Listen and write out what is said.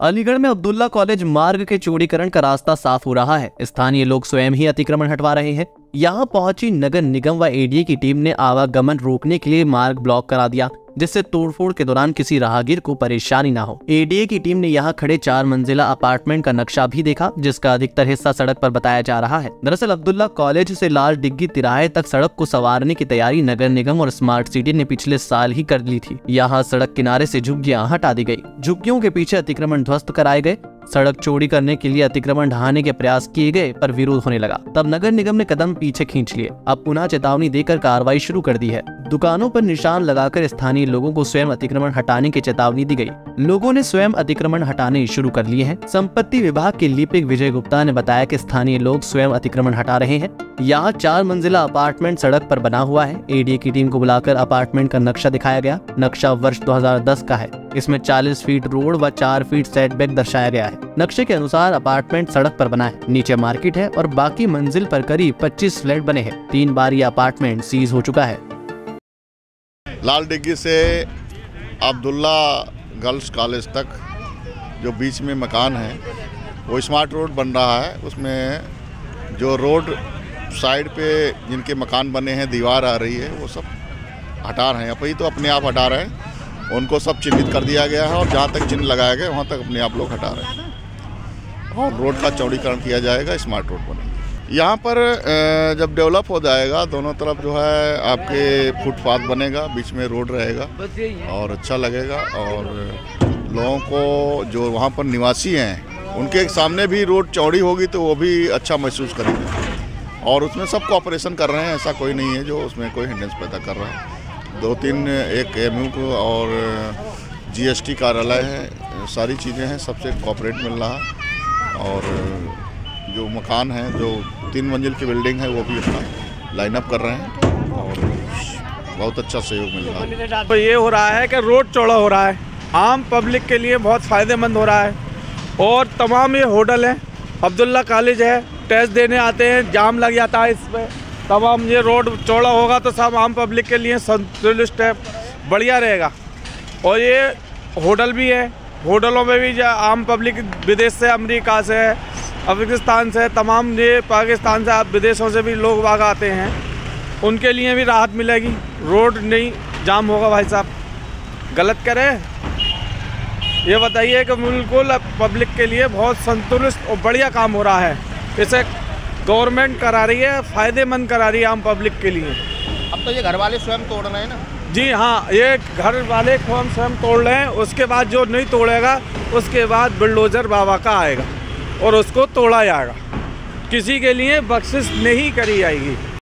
अलीगढ़ में अब्दुल्ला कॉलेज मार्ग के चौड़ीकरण का रास्ता साफ़ हो रहा है। स्थानीय लोग स्वयं ही अतिक्रमण हटवा रहे हैं। यहाँ पहुँची नगर निगम व एडीए की टीम ने आवागमन रोकने के लिए मार्ग ब्लॉक करा दिया, जिससे तोड़फोड़ के दौरान किसी राहगीर को परेशानी ना हो। एडीए की टीम ने यहाँ खड़े चार मंजिला अपार्टमेंट का नक्शा भी देखा, जिसका अधिकतर हिस्सा सड़क पर बताया जा रहा है। दरअसल अब्दुल्ला कॉलेज से लाल डिग्गी तिराहे तक सड़क को संवारने की तैयारी नगर निगम और स्मार्ट सिटी ने पिछले साल ही कर ली थी। यहाँ सड़क किनारे ऐसी झुग्गियाँ हटा दी गई झुग्गियों के पीछे अतिक्रमण ध्वस्त कराए गए सड़क चोरी करने के लिए अतिक्रमण ढहाने के प्रयास किए गए, पर विरोध होने लगा। तब नगर निगम ने कदम पीछे खींच लिए। अब पुनः चेतावनी देकर कार्रवाई शुरू कर दी है। दुकानों पर निशान लगाकर स्थानीय लोगों को स्वयं अतिक्रमण हटाने की चेतावनी दी गई। लोगों ने स्वयं अतिक्रमण हटाने शुरू कर लिए हैं। संपत्ति विभाग के लिपिक विजय गुप्ता ने बताया कि स्थानीय लोग स्वयं अतिक्रमण हटा रहे हैं। यहाँ चार मंजिला अपार्टमेंट सड़क पर बना हुआ है। एडीए की टीम को बुलाकर अपार्टमेंट का नक्शा दिखाया गया। नक्शा वर्ष 2010 का है। इसमें 40 फीट रोड व 4 फीट सेटबैक दर्शाया गया है। नक्शे के अनुसार अपार्टमेंट सड़क पर बना है। नीचे मार्केट है और बाकी मंजिल पर करीब 25 फ्लैट बने हैं। तीन बार ये अपार्टमेंट सीज हो चुका है। लाल डिग्गी से अब्दुल्ला गर्ल्स कॉलेज तक जो बीच में मकान है वो स्मार्ट रोड बन रहा है। उसमें जो रोड साइड पे जिनके मकान बने हैं दीवार आ रही है वो सब हटा रहे हैं। अभी तो अपने आप हटा रहे हैं। उनको सब चिन्हित कर दिया गया है और जहाँ तक चिन्ह लगाया गया वहाँ तक अपने आप लोग हटा रहे हैं। और रोड का चौड़ीकरण किया जाएगा स्मार्ट रोड बनेगी। यहाँ पर जब डेवलप हो जाएगा, दोनों तरफ़ जो है आपके फुटपाथ बनेगा, बीच में रोड रहेगा और अच्छा लगेगा और लोगों को जो वहाँ पर निवासी हैं, उनके सामने भी रोड चौड़ी होगी तो वो भी अच्छा महसूस करेंगे। और उसमें सब कॉपरेशन कर रहे हैं, ऐसा कोई नहीं है जो उसमें कोई हिंडेंस पैदा कर रहा है। दो तीन एक एम को और जीएसटी कार्यालय है, सारी चीज़ें हैं, सबसे कॉपरेट मिल रहा और जो मकान है, जो तीन मंजिल की बिल्डिंग है, वो भी अपना लाइनअप कर रहे हैं और बहुत अच्छा सहयोग मिल रहा है। तो ये हो रहा है कि रोड चौड़ा हो रहा है। आम पब्लिक के लिए बहुत फ़ायदेमंद हो रहा है। और तमाम ये होटल हैं। अब्दुल्ला कॉलेज है टेस्ट देने आते हैं, जाम लग जाता है इस पर तमाम ये रोड चौड़ा होगा तो सब आम पब्लिक के लिए संतुलिस्ट है, बढ़िया रहेगा। और ये होटल भी है। होटलों में भी आम पब्लिक विदेश से, अमेरिका से अफ़गानिस्तान से तमाम ये पाकिस्तान से आप विदेशों से भी लोग बाग आते हैं। उनके लिए भी राहत मिलेगी। रोड नहीं जाम होगा भाई साहब। गलत करें। ये बताइए कि बिल्कुल पब्लिक के लिए बहुत संतुलित और बढ़िया काम हो रहा है। इसे गवर्नमेंट करा रही है फ़ायदेमंद करा रही है आम पब्लिक के लिए। अब तो ये घर वाले स्वयं तोड़ रहे हैं ना? जी हाँ ये घर वाले हम स्वयं तोड़ रहे हैं उसके बाद जो नहीं तोड़ेगा उसके बाद बुलडोज़र बाबा का आएगा। और उसको तोड़ा जाएगा। किसी के लिए बख्शिश नहीं करी जाएगी।